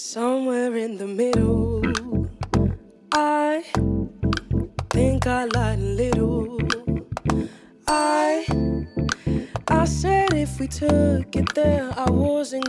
Somewhere in the middle, I think I lied a little. I I said if we took it there, I wasn't.